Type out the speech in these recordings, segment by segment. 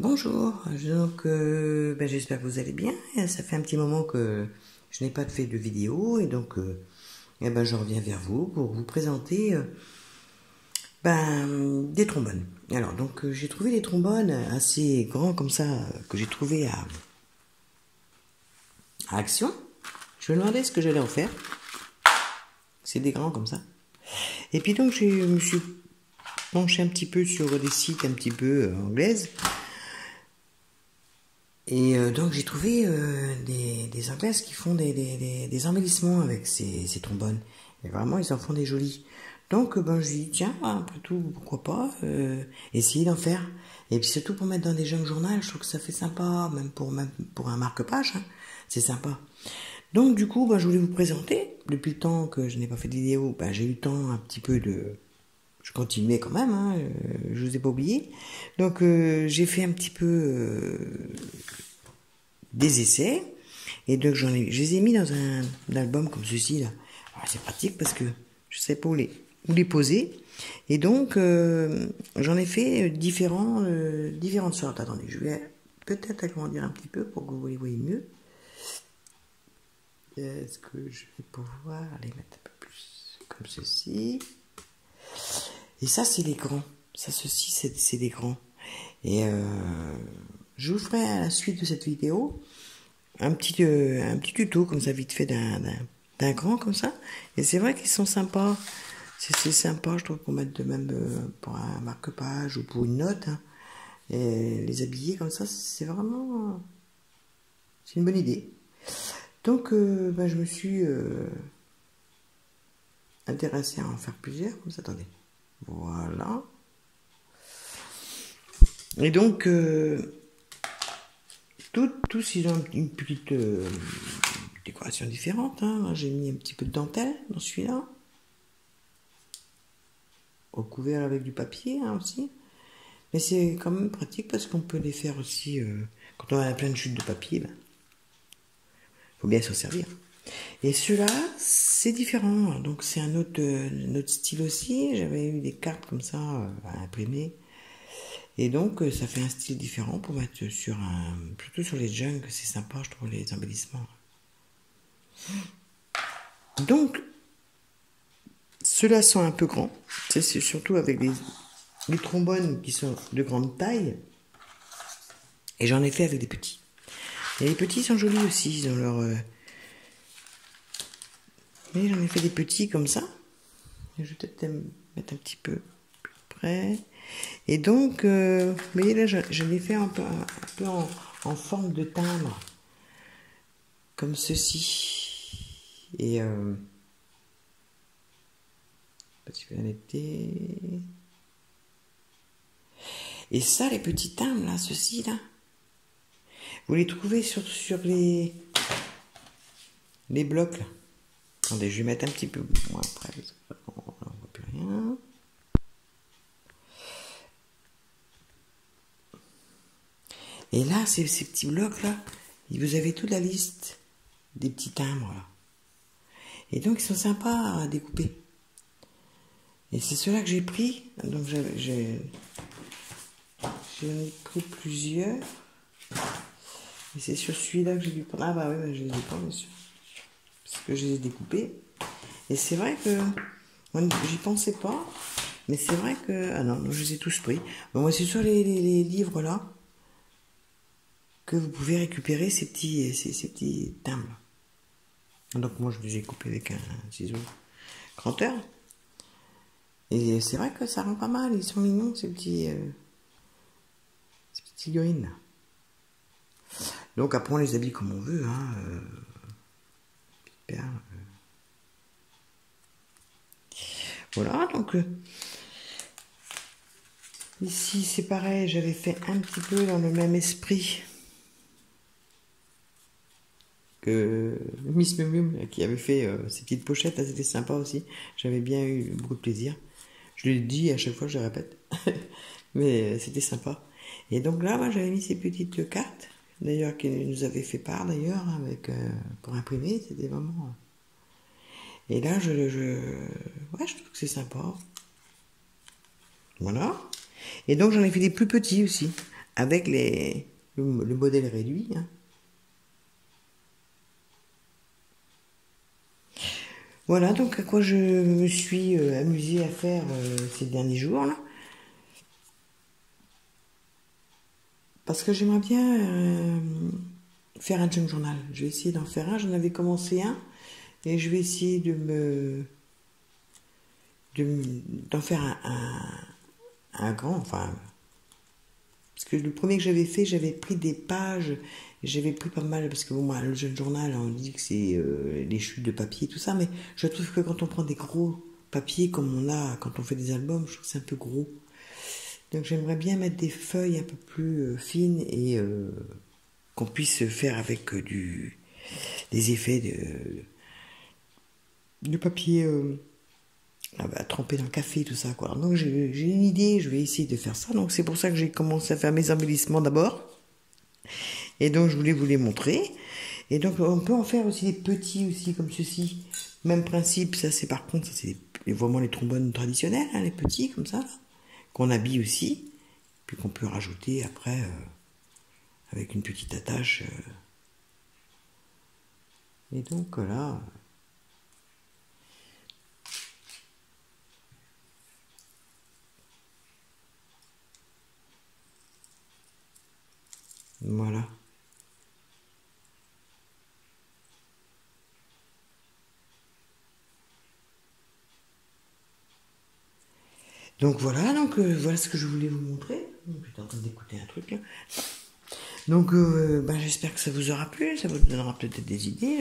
Bonjour, donc ben, j'espère que vous allez bien. Ça fait un petit moment que je n'ai pas fait de vidéo et donc euh, eh ben, je reviens vers vous pour vous présenter euh, ben, des trombones. Alors donc euh, j'ai trouvé des trombones assez grands comme ça que j'ai trouvé à, à Action. Je me demandais ce que j'allais en faire. C'est des grands comme ça. Et puis donc je me suis penché un petit peu sur des sites un petit peu anglaises et euh, donc j'ai trouvé euh, des, des Anglaises qui font des, des, des, embellissements avec ces, ces, trombones. Et vraiment, ils en font des jolis. Donc euh, ben, je dis, tiens, après tout, pourquoi pas euh, essayer d'en faire. Et puis surtout pour mettre dans des jeunes journaux, je trouve que ça fait sympa, même pour, même pour un marque-page, hein, c'est sympa. Donc du coup, ben, je voulais vous présenter. Depuis le temps que je n'ai pas fait de vidéo, ben, j'ai eu le temps un petit peu de je continuais quand même, hein, euh, je vous ai pas oublié. Donc euh, j'ai fait un petit peu euh, des essais et donc j'en ai, je les ai mis dans un, album comme ceci là. C'est pratique parce que je sais pas où les, où les poser. Et donc j'en ai fait différents, différentes sortes. Attendez, je vais peut-être agrandir un petit peu pour que vous les voyez mieux. Est-ce que je vais pouvoir les mettre un peu plus comme ceci et ça, c'est les grands. Ça, ceci, c'est des grands. Et euh, je vous ferai à la suite de cette vidéo un petit, euh, un tuto comme ça, vite fait, d'un grand comme ça. Et c'est vrai qu'ils sont sympas. C'est sympa, je trouve, pour mettre de même euh, pour un marque-page ou pour une note. Hein. Et les habiller comme ça, c'est vraiment... C'est une bonne idée. Donc, ben, je me suis euh, intéressé à en faire plusieurs. Ça, attendez. Voilà. Et donc, euh, tous ils ont une petite euh, décoration différente. Hein. J'ai mis un petit peu de dentelle dans celui-là. Recouvert avec du papier hein, aussi. Mais c'est quand même pratique parce qu'on peut les faire aussi euh, quand on a plein de chutes de papier. Il faut bien s'en servir. Et celui-là, c'est différent. Donc c'est un autre, euh, style aussi. J'avais eu des cartes comme ça euh, à imprimer. Et donc euh, ça fait un style différent pour mettre sur un... Plutôt sur les junks, c'est sympa, je trouve, les embellissements. Donc, ceux-là sont un peu grands. C'est surtout avec les, les trombones qui sont de grande taille. Et j'en ai fait avec des petits. Et les petits sont jolis aussi, dans leur... Mais j'en ai fait des petits comme ça. Je vais peut-être mettre un petit peu plus près. Et donc, euh, vous voyez là, je, je l'ai fait un peu, un peu en, en, forme de timbre. Comme ceci. Et... Euh, Et ça, les petits timbres, là, ceci, là, vous les trouvez sur, sur les, les blocs, là. Attendez, je vais mettre un petit peu moins près parce qu'on ne voit plus rien. Et là, ces, petits blocs-là, vous avez toute la liste des petits timbres. Là. Et donc, ils sont sympas à découper. Et c'est ceux-là que j'ai pris. Donc, j'ai pris plusieurs. Et c'est sur celui-là que j'ai dû prendre. Ah bah oui, je les ai pas, bien sûr parce que je les ai découpés. Et c'est vrai que j'y pensais pas, mais c'est vrai que ah non, je les ai tous pris. Moi c'est sur les, livres là que vous pouvez récupérer ces petits ces, petits timbres. Donc moi je les ai coupés avec un ciseau granteur. Et c'est vrai que ça rend pas mal, ils sont mignons ces petits euh, ces petites figurines. Donc après on les habille comme on veut, hein. Euh, voilà, donc euh, ici c'est pareil, j'avais fait un petit peu dans le même esprit que Miss Mumum qui avait fait euh, ces petites pochettes, c'était sympa aussi. J'avais bien eu beaucoup de plaisir. Je l'ai dit à chaque fois, je répète, mais euh, c'était sympa. Et donc là, moi j'avais mis ces petites cartes d'ailleurs, qui nous avait fait part d'ailleurs, avec euh, pour imprimer, c'était vraiment. Et là, je, ouais, je trouve que c'est sympa. Voilà. Et donc, j'en ai fait des plus petits aussi, avec les, le, modèle réduit. Hein. Voilà donc à quoi je me suis euh, amusée à faire euh, ces derniers jours là. Parce que j'aimerais bien euh, faire un junk journal. Je vais essayer d'en faire un. J'en avais commencé un. Et je vais essayer de me. d'en faire un, grand. Enfin. Parce que le premier que j'avais fait, j'avais pris des pages. J'avais pris pas mal. Parce que bon, moi, le jeune journal, on dit que c'est euh, les chutes de papier, tout ça. Mais je trouve que quand on prend des gros papiers comme on a quand on fait des albums, je trouve que c'est un peu gros. Donc j'aimerais bien mettre des feuilles un peu plus euh, fines et euh, qu'on puisse faire avec euh, du, des effets de, papier ah bah, trempé dans le café, tout ça. Quoi. Donc j'ai une idée, je vais essayer de faire ça. Donc c'est pour ça que j'ai commencé à faire mes embellissements d'abord. Et donc je voulais vous les montrer. Et donc on peut en faire aussi des petits aussi comme ceci. Même principe, ça c'est par contre, c'est vraiment les trombones traditionnels, hein, les petits comme ça. Qu'on habille aussi, puis qu'on peut rajouter après euh, avec une petite attache. Euh. Et donc là. Voilà. Donc voilà, donc euh, voilà ce que je voulais vous montrer. J'étais en train d'écouter un truc là. Donc euh, bah, j'espère que ça vous aura plu, ça vous donnera peut-être des idées.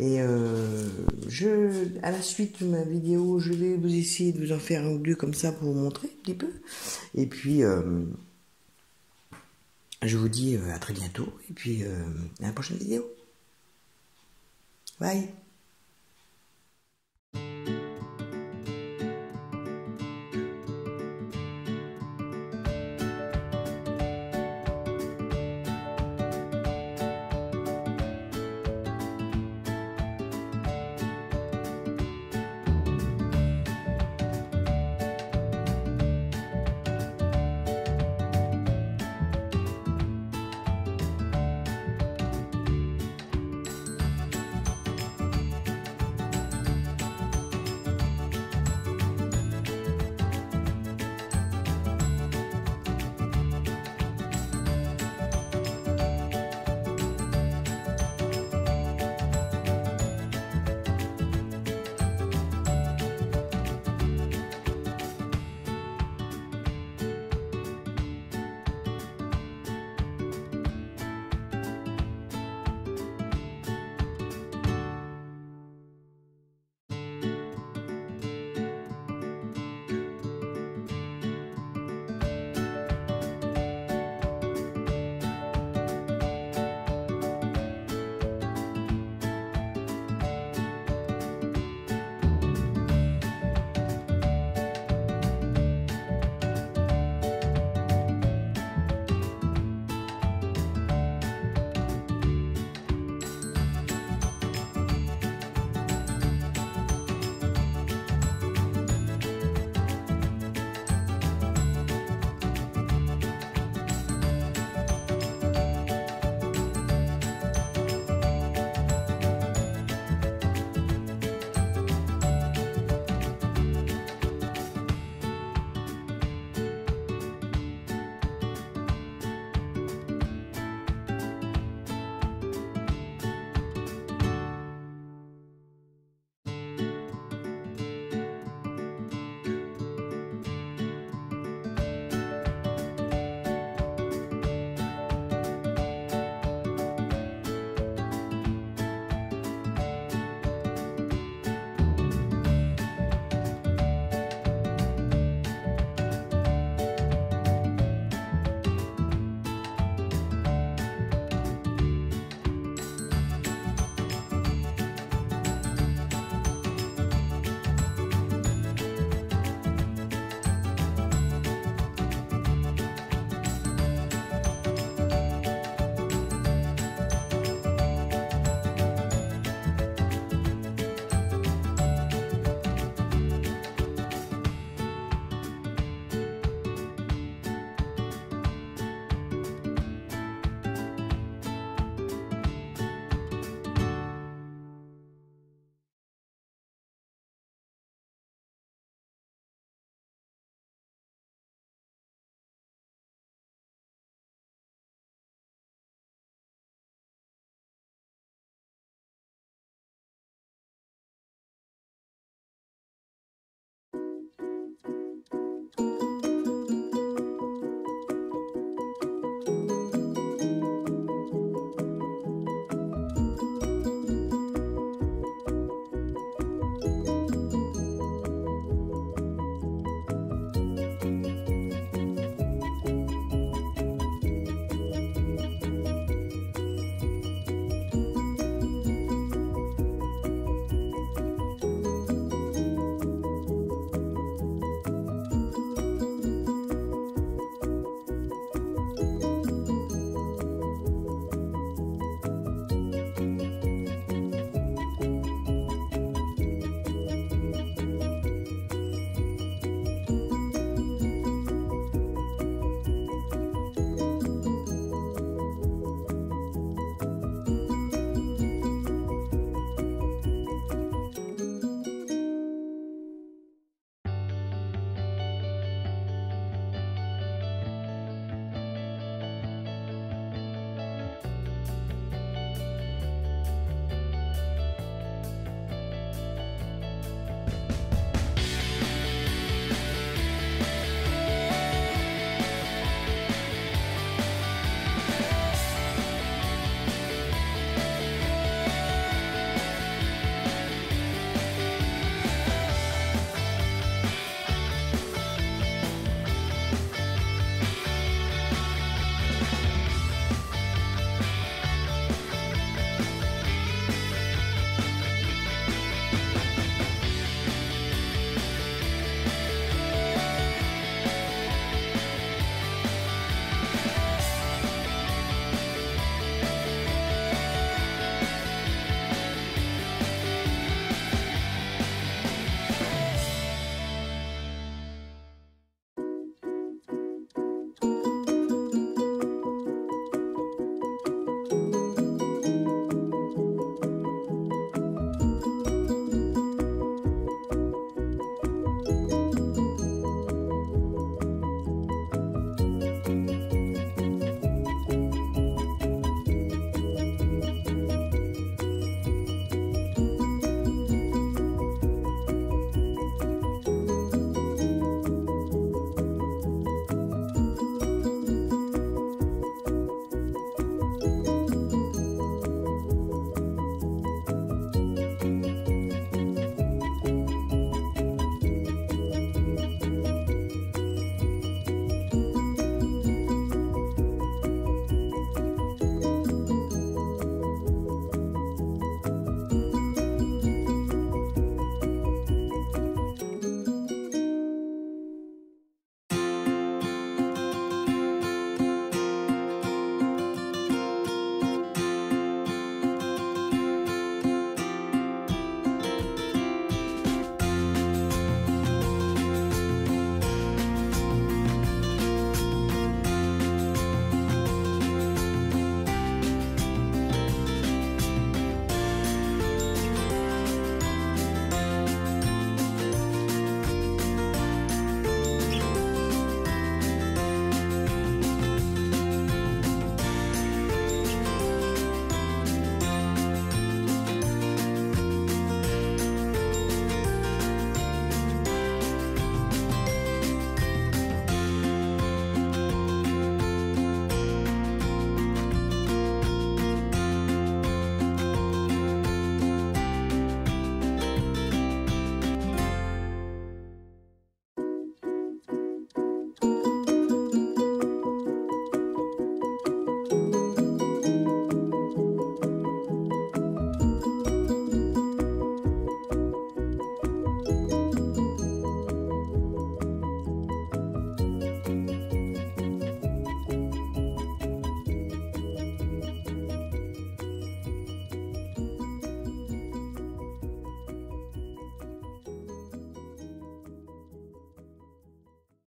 Et euh, je, à la suite de ma vidéo, je vais vous essayer de vous en faire un ou deux comme ça pour vous montrer un petit peu. Et puis, je vous dis à très bientôt. Et puis, à la prochaine vidéo. Bye